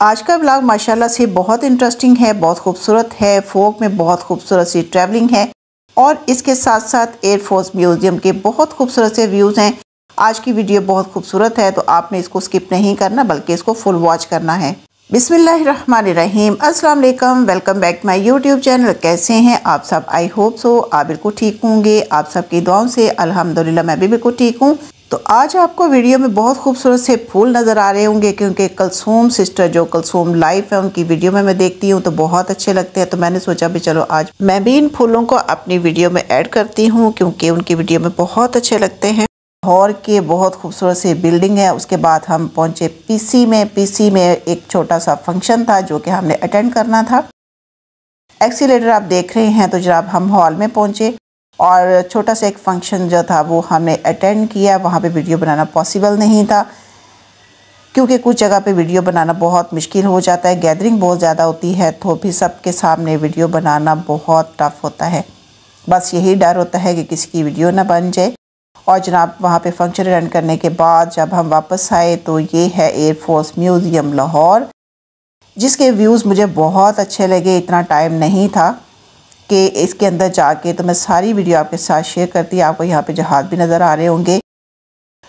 आज का ब्लॉग माशाल्लाह से बहुत इंटरेस्टिंग है, बहुत खूबसूरत है फोक में बहुत खूबसूरत सी ट्रैवलिंग है और इसके साथ साथ एयरफोर्स म्यूज़ियम के बहुत खूबसूरत से व्यूज़ हैं। आज की वीडियो बहुत खूबसूरत है तो आपने इसको स्किप नहीं करना, बल्कि इसको फुल वॉच करना है। बिसमीम अस्सलाम वालेकुम welcome back my YouTube channel कैसे हैं आप सब? आई होप सो आप बिल्कुल ठीक होंगे। आप सबकी दुआओं से, अल्हम्दुलिल्लाह, मैं भी बिल्कुल ठीक हूँ। तो आज आपको वीडियो में बहुत खूबसूरत से फूल नज़र आ रहे होंगे, क्योंकि कलसूम सिस्टर जो कलसूम लाइफ है, उनकी वीडियो में मैं देखती हूँ तो बहुत अच्छे लगते हैं। तो मैंने सोचा भी चलो आज मैं भी इन फूलों को अपनी वीडियो में ऐड करती हूँ, क्योंकि उनकी वीडियो में बहुत अच्छे लगते हैं। हॉर के बहुत खूबसूरत सी बिल्डिंग है, उसके बाद हम पहुँचे पीसी में। पीसी में एक छोटा सा फ़ंक्शन था, जो कि हमने अटेंड करना था। एक्सीटर आप देख रहे हैं तो जब हम हॉल में पहुँचे। और छोटा सा एक फ़ंक्शन जो था, वो हमने अटेंड किया। वहाँ पे वीडियो बनाना पॉसिबल नहीं था, क्योंकि कुछ जगह पे वीडियो बनाना बहुत मुश्किल हो जाता है। गैदरिंग बहुत ज़्यादा होती है तो भी सबके सामने वीडियो बनाना बहुत टफ़ होता है। बस यही डर होता है कि किसी की वीडियो ना बन जाए। और जनाब, वहाँ पे फ़ंक्शन अटेंड करने के बाद जब हम वापस आए तो ये है एयरफोर्स म्यूज़ियम लाहौर, जिसके व्यूज़ मुझे बहुत अच्छे लगे। इतना टाइम नहीं था। कि इसके अंदर जाके तो मैं सारी वीडियो आपके साथ शेयर करती आपको यहाँ पे जहाज़ भी नज़र आ रहे होंगे।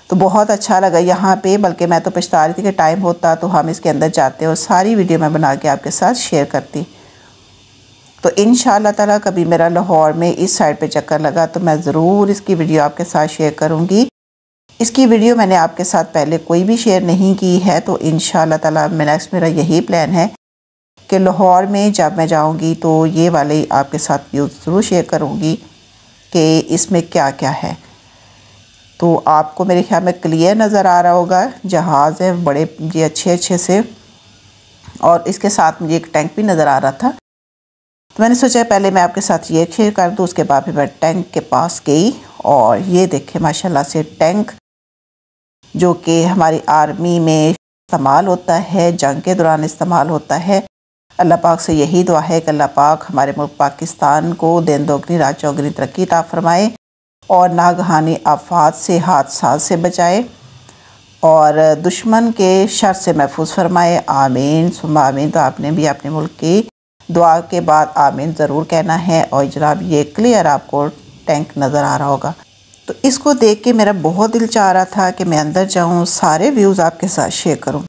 तो बहुत अच्छा लगा यहाँ पे, बल्कि मैं तो पछता रही थी कि टाइम होता तो हम इसके अंदर जाते और सारी वीडियो मैं बना के आपके साथ शेयर करती। तो इन ताला कभी मेरा लाहौर में इस साइड पे चक्कर लगा तो मैं ज़रूर इसकी वीडियो आपके साथ शेयर करूँगी। इसकी वीडियो मैंने आपके साथ पहले कोई भी शेयर नहीं की है तो इन ताला नेक्स्ट मेरा यही प्लान है। कि लाहौर में जब मैं जाऊँगी तो ये वाले आपके साथ व्यू ज़रूर शेयर करूँगी कि इसमें क्या क्या है। तो आपको मेरे ख्याल में क्लियर नज़र आ रहा होगा, जहाज़ है, बड़े, ये अच्छे अच्छे से। और इसके साथ मुझे एक टैंक भी नज़र आ रहा था। तो मैंने सोचा पहले मैं आपके साथ ये शेयर कर दूँ, उसके बाद फिर मैं टैंक के पास गई। और ये देखे, माशाल्लाह से टैंक जो कि हमारी आर्मी में इस्तेमाल होता है, जंग के दौरान इस्तेमाल होता है। अल्लाह पाक से यही दुआ है कि अल्लाह पाक हमारे मुल्क पाकिस्तान को दिन दोगनी रात चौगनी तरक्की ता फरमाए और नागहानी आफात से हादसा से बचाए और दुश्मन के शर से महफूज फरमाए। आमीन। सुम आमीन। तो आपने भी अपने मुल्क की दुआ के बाद आमीन ज़रूर कहना है और जनाब ये क्लियर आपको टैंक नज़र आ रहा होगा। तो इसको देख के मेरा बहुत दिल चाह रहा था कि मैं अंदर जाऊँ, सारे व्यूज़ आपके साथ शेयर करूँ।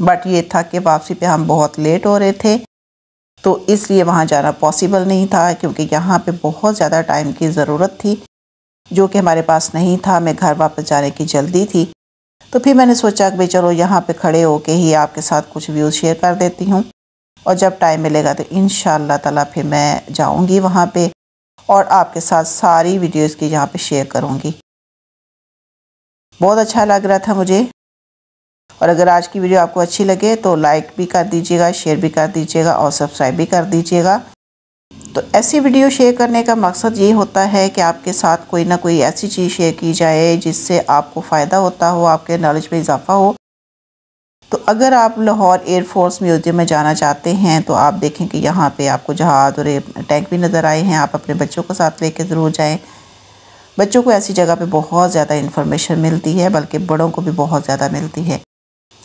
बट ये था कि वापसी पे हम बहुत लेट हो रहे थे। तो इसलिए वहाँ जाना पॉसिबल नहीं था, क्योंकि यहाँ पे बहुत ज़्यादा टाइम की ज़रूरत थी, जो कि हमारे पास नहीं था। मैं घर वापस जाने की जल्दी थी। तो फिर मैंने सोचा कि भाई चलो यहाँ पे खड़े होके ही आपके साथ कुछ व्यूज़ शेयर कर देती हूँ। और जब टाइम मिलेगा तो इन ताला फिर मैं जाऊँगी वहाँ पर और आपके साथ सारी वीडियोज़ की यहाँ पर शेयर करूँगी। बहुत अच्छा लग रहा था मुझे। और अगर आज की वीडियो आपको अच्छी लगे तो लाइक भी कर दीजिएगा शेयर भी कर दीजिएगा और सब्सक्राइब भी कर दीजिएगा। तो ऐसी वीडियो शेयर करने का मकसद ये होता है कि आपके साथ कोई ना कोई ऐसी चीज़ शेयर की जाए जिससे आपको फ़ायदा होता हो, आपके नॉलेज में इजाफ़ा हो। तो अगर आप लाहौर एयरफोर्स म्यूज़ियम में जाना चाहते हैं तो आप देखें कि यहाँ पे आपको जहाज़ और टैंक भी नज़र आए हैं। आप अपने बच्चों को साथ लेके ज़रूर जाएँ। बच्चों को ऐसी जगह पे बहुत ज़्यादा इन्फॉर्मेशन मिलती है, बल्कि बड़ों को भी बहुत ज़्यादा मिलती है।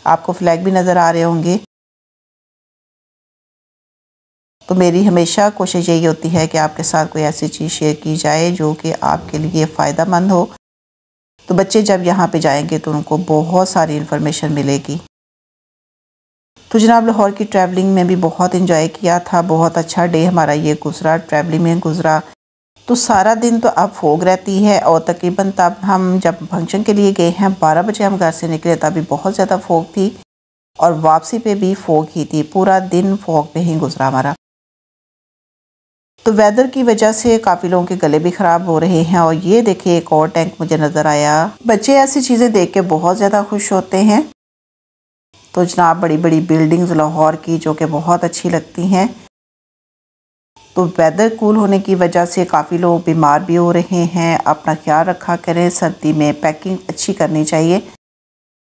आपको फ्लैग भी नज़र आ रहे होंगे। तो मेरी हमेशा कोशिश यही होती है कि आपके साथ कोई ऐसी चीज़ शेयर की जाए जो कि आपके लिए फ़ायदा मंद हो। तो बच्चे जब यहाँ पे जाएँगे तो उनको बहुत सारी इन्फॉर्मेशन मिलेगी। तो जनाब लाहौर की ट्रैवलिंग में भी बहुत इन्जॉय किया था, बहुत अच्छा डे हमारा ये गुजरा ट्रैवलिंग में गुजरा। तो सारा दिन तो अब फोग रहती है और तकरीबन तब हम जब फ़ंक्शन के लिए गए हैं, बारह बजे हम घर से निकले, तभी बहुत ज़्यादा फोग थी और वापसी पे भी फोग ही थी। पूरा दिन फोग पे ही गुजरा हमारा। तो वेदर की वजह से काफ़ी लोगों के गले भी ख़राब हो रहे हैं और ये देखिए, एक और टैंक मुझे नज़र आया। बच्चे ऐसी चीज़ें देख के बहुत ज़्यादा खुश होते हैं। तो जनाब बड़ी बड़ी बिल्डिंग्स लाहौर की जो कि बहुत अच्छी लगती हैं। तो वेदर कूल होने की वजह से काफ़ी लोग बीमार भी हो रहे हैं। अपना ख्याल रखा करें, सर्दी में पैकिंग अच्छी करनी चाहिए।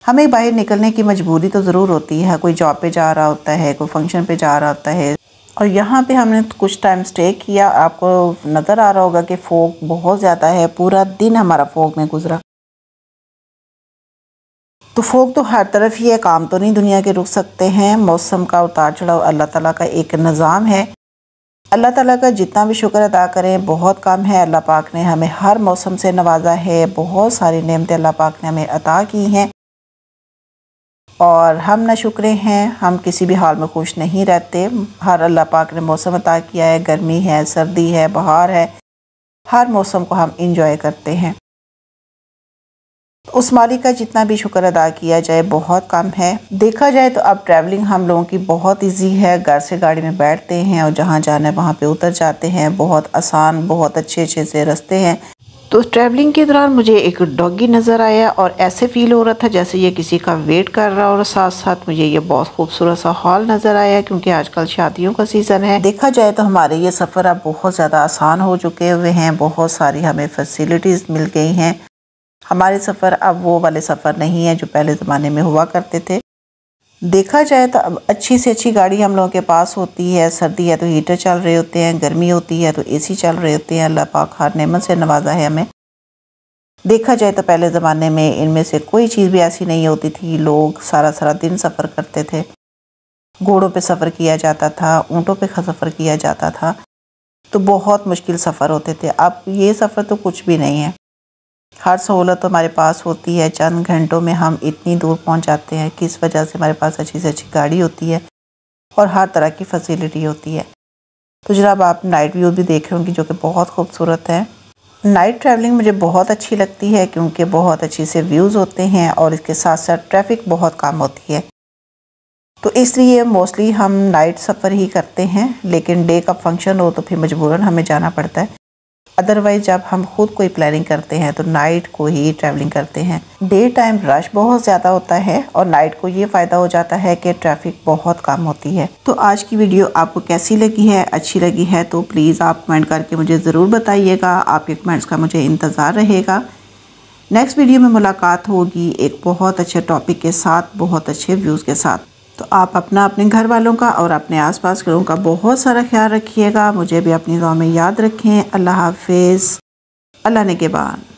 हमें बाहर निकलने की मजबूरी तो ज़रूर होती है। कोई जॉब पे जा रहा होता है, कोई फ़ंक्शन पे जा रहा होता है। और यहाँ पे हमने कुछ टाइम स्टे किया। आपको नज़र आ रहा होगा कि फोक बहुत ज़्यादा है। पूरा दिन हमारा फोक में गुजरा। तो फोक तो हर तरफ़ ही है। काम तो नहीं दुनिया के रुक सकते हैं। मौसम का उतार चढ़ाव अल्लाह ताला का एक निज़ाम है। अल्लाह ताला का जितना भी शुक्र अदा करें, बहुत कम है। अल्लाह पाक ने हमें हर मौसम से नवाजा है। बहुत सारी नेमतें अल्लाह पाक ने हमें अता की हैं। और हम ना शुक्र हैं, हम किसी भी हाल में खुश नहीं रहते। हर अल्लाह पाक ने मौसम अता किया है। गर्मी है, सर्दी है, बहार है। हर मौसम को हम इंजॉय करते हैं। उस मालिक का जितना भी शुक्र अदा किया जाए, बहुत कम है। देखा जाए तो अब ट्रैवलिंग हम लोगों की बहुत इजी है। घर से गाड़ी में बैठते हैं और जहाँ जाना है वहाँ पे उतर जाते हैं। बहुत आसान, बहुत अच्छे अच्छे से रास्ते हैं। तो ट्रैवलिंग के दौरान मुझे एक डॉगी नज़र आया और ऐसे फील हो रहा था जैसे ये किसी का वेट कर रहा और साथ साथ मुझे ये बहुत खूबसूरत सा हॉल नज़र आया क्योंकि आजकल शादियों का सीज़न है। देखा जाए तो हमारे ये सफ़र अब बहुत ज़्यादा आसान हो चुके हुए हैं। बहुत सारी हमें फैसिलिटीज़ मिल गई हैं। हमारे सफ़र अब वो वाले सफ़र नहीं है जो पहले ज़माने में हुआ करते थे। देखा जाए तो अब अच्छी से अच्छी गाड़ी हम लोगों के पास होती है, सर्दी है तो हीटर चल रहे होते हैं, गर्मी होती है तो एसी चल रहे होते हैं, अल्लाह पाक हर नेमत से नवाजा है हमें। देखा जाए तो पहले ज़माने में इनमें से कोई चीज़ भी ऐसी नहीं होती थी, लोग सारा सारा दिन सफ़र करते थे। घोड़ों पे सफ़र किया जाता था, ऊँटों पे सफ़र किया जाता था तो बहुत मुश्किल सफ़र होते थे। अब ये सफ़र तो कुछ भी नहीं है। हर सहूलत तो हमारे पास होती है, चंद घंटों में हम इतनी दूर पहुँच जाते हैं किस वजह से हमारे पास अच्छी से अच्छी गाड़ी होती है और हर तरह की फैसिलिटी होती है। तो जनाब आप नाइट व्यू भी देख रहे होंगे जो कि बहुत खूबसूरत है। नाइट ट्रैवलिंग मुझे बहुत अच्छी लगती है क्योंकि बहुत अच्छी से व्यूज़ होते हैं और इसके साथ साथ ट्रैफ़िक बहुत कम होती है। तो इसलिए मोस्टली हम नाइट सफ़र ही करते हैं, लेकिन डे का फ़ंक्शन हो तो फिर मजबूरन हमें जाना पड़ता है। अदरवाइज़ जब हम खुद कोई प्लानिंग करते हैं तो नाइट को ही ट्रैवलिंग करते हैं। डे टाइम रश बहुत ज़्यादा होता है और नाइट को ये फ़ायदा हो जाता है कि ट्रैफ़िक बहुत कम होती है। तो आज की वीडियो आपको कैसी लगी है? अच्छी लगी है तो प्लीज़ आप कमेंट करके मुझे ज़रूर बताइएगा। आपके कमेंट्स का मुझे इंतज़ार रहेगा। नेक्स्ट वीडियो में मुलाकात होगी एक बहुत अच्छे टॉपिक के साथ, बहुत अच्छे व्यूज़ के साथ। तो आप अपना अपने घर वालों का और अपने आसपास के लोगों का बहुत सारा ख्याल रखिएगा। मुझे भी अपनी गाँव में याद रखें। अल्लाह हाफिज़। अल्लाह ने के बाद।